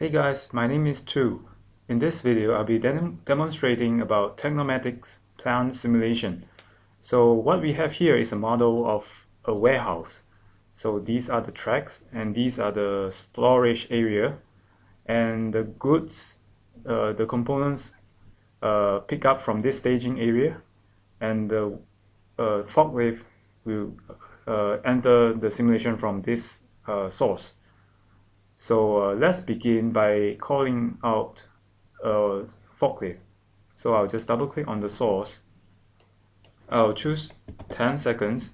Hey guys, my name is Chu. In this video, I'll be dem demonstrating about Tecnomatix plant simulation. So what we have here is a model of a warehouse. So these are the tracks and these are the storage area and the goods, uh, the components uh, pick up from this staging area and the uh, forklift will uh, enter the simulation from this uh, source. So uh, let's begin by calling out a forklift. So I'll just double click on the source. I'll choose 10 seconds.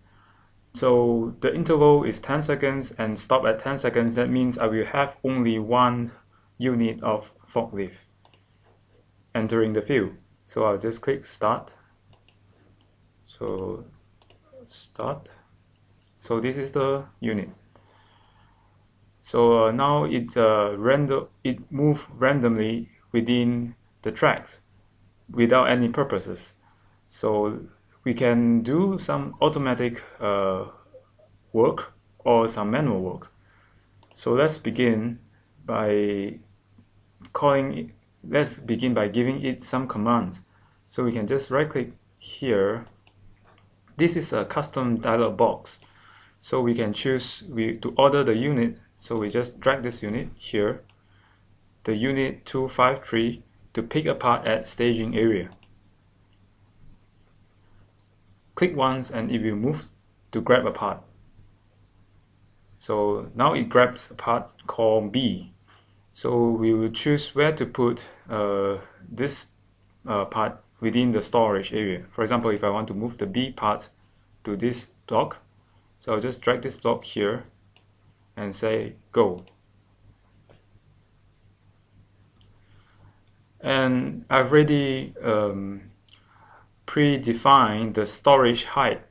So the interval is 10 seconds and stop at 10 seconds. That means I will have only one unit of forklift entering the field. So I'll just click start. So start. So this is the unit. So uh, now it uh, random it move randomly within the tracks without any purposes. So we can do some automatic uh, work or some manual work. So let's begin by calling. Let's begin by giving it some commands. So we can just right click here. This is a custom dialog box. So we can choose we, to order the unit so we just drag this unit here, the unit 253 to pick apart at staging area. Click once and it will move to grab a part. So now it grabs a part called B. So we will choose where to put uh, this uh, part within the storage area. For example, if I want to move the B part to this block, so I'll just drag this block here and say go. And I've already um, predefined the storage height.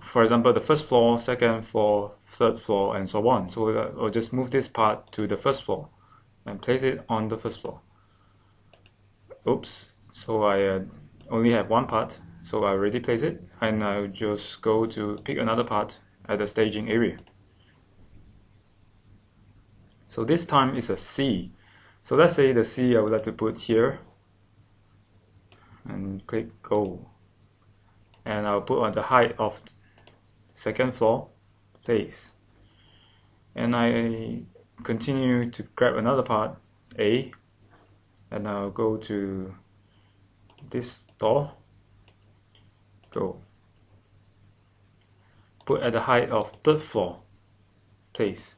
For example, the first floor, second floor, third floor, and so on. So I'll just move this part to the first floor and place it on the first floor. Oops, so I uh, only have one part, so I already place it, and I'll just go to pick another part at the staging area. So this time is a C. So let's say the C I would like to put here and click go. And I'll put on the height of second floor place. And I continue to grab another part A and I'll go to this door go put at the height of third floor place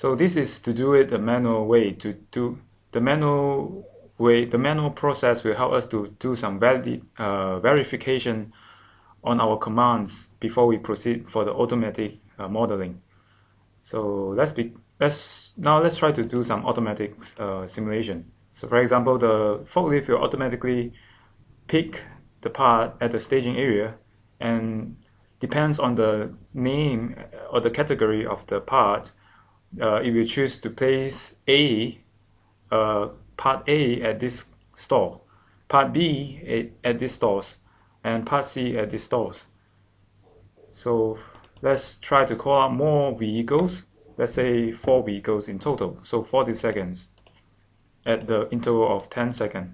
so this is to do it the manual way. To do the manual way, the manual process will help us to do some valid, uh, verification on our commands before we proceed for the automatic uh, modeling. So let's be let's now let's try to do some automatic uh, simulation. So for example, the forklift will automatically pick the part at the staging area and depends on the name or the category of the part uh, if you choose to place A, uh, part A at this store, part B at, this stores, and part C at these stores. So let's try to call out more vehicles. Let's say four vehicles in total, so 40 seconds at the interval of 10 seconds.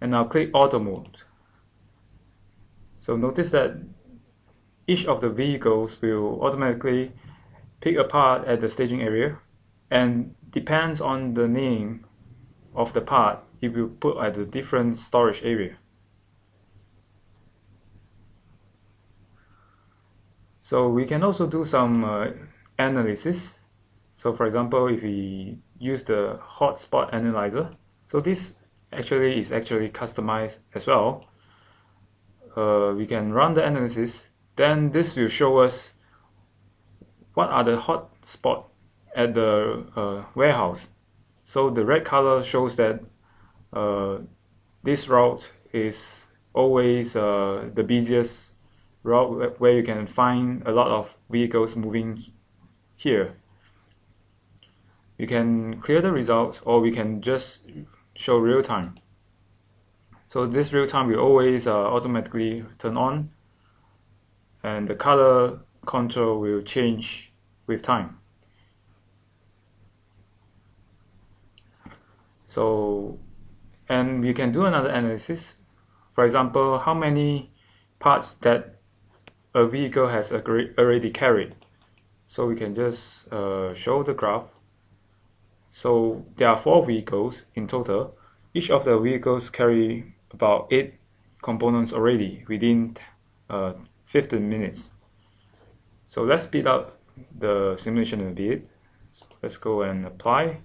And now click auto mode. So notice that each of the vehicles will automatically pick a part at the staging area and depends on the name of the part it will put at the different storage area. So we can also do some uh, analysis. So for example, if we use the hotspot analyzer, so this actually is actually customized as well. Uh, we can run the analysis, then this will show us what are the hot spot at the uh, warehouse. So the red color shows that uh, this route is always uh, the busiest route where you can find a lot of vehicles moving here. You can clear the results or we can just show real time. So this real time will always uh, automatically turn on and the color control will change with time. So, and we can do another analysis. For example, how many parts that a vehicle has already carried. So we can just uh, show the graph. So there are four vehicles in total. Each of the vehicles carry about eight components already within uh, 15 minutes. So let's speed up the simulation a bit. So let's go and apply.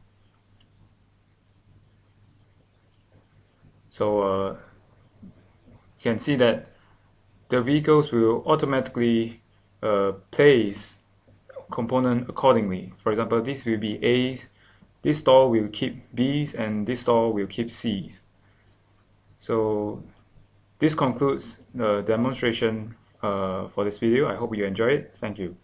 So uh, you can see that the vehicles will automatically uh, place component accordingly. For example, this will be A's, this store will keep B's, and this store will keep C's. So this concludes the demonstration uh, for this video. I hope you enjoy it. Thank you.